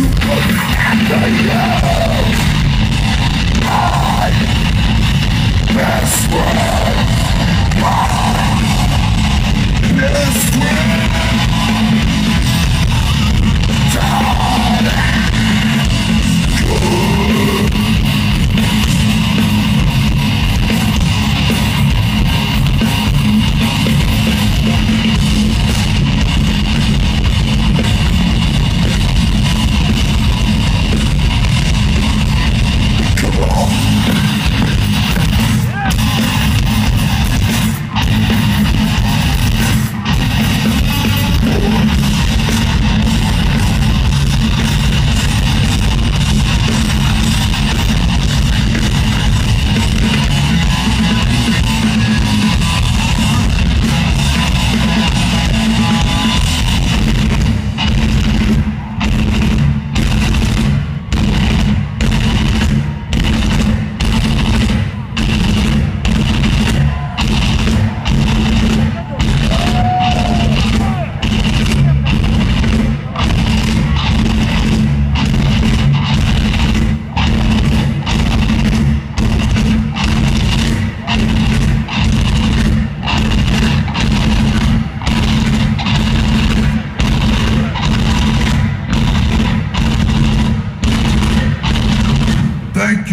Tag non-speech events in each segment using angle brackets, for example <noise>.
you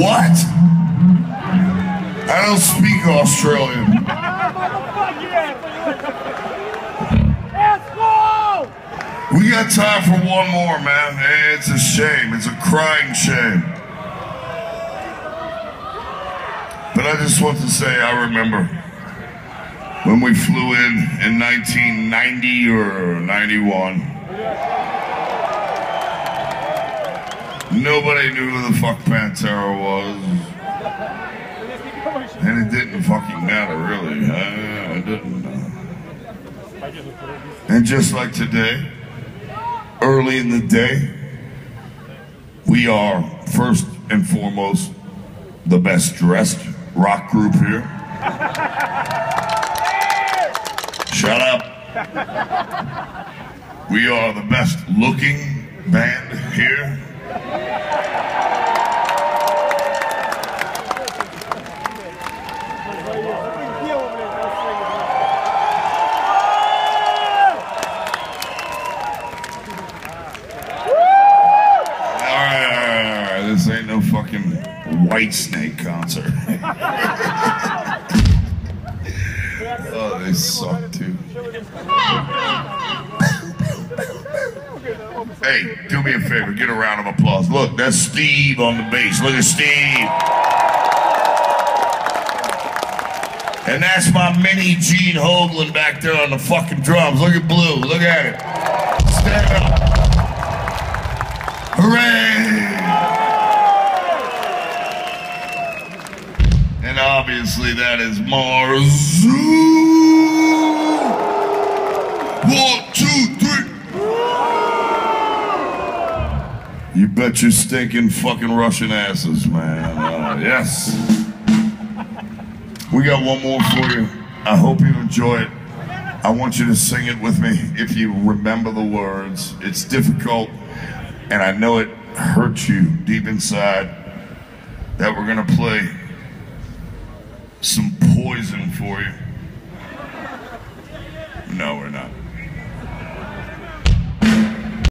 What? I don't speak Australian. We got time for one more, man. Hey, It's a shame. It's a crying shame. But I just want to say I remember when we flew in in 1990 or 91. Nobody knew who the fuck Pantera was. And it didn't fucking matter, really. Uh, it didn't. And just like today, early in the day, we are first and foremost the best dressed rock group here. Shut up. We are the best looking band here. Whitesnake concert. <laughs> oh, they suck too. <laughs> Hey, do me a favor, get a round of applause. Look, that's Steve on the bass. Look at Steve. And that's my mini Gene Hoglan back there on the fucking drums. Look at Blue. Look at it. Stand up. Hooray! And obviously that is Marzi. One, You bet your stinking fucking Russian asses, man. Uh, yes. We got one more for you. I hope you enjoy it. I want you to sing it with me if you remember the words. It's difficult, and I know it hurts you deep inside that we're gonna play some poison for you. No, we're not.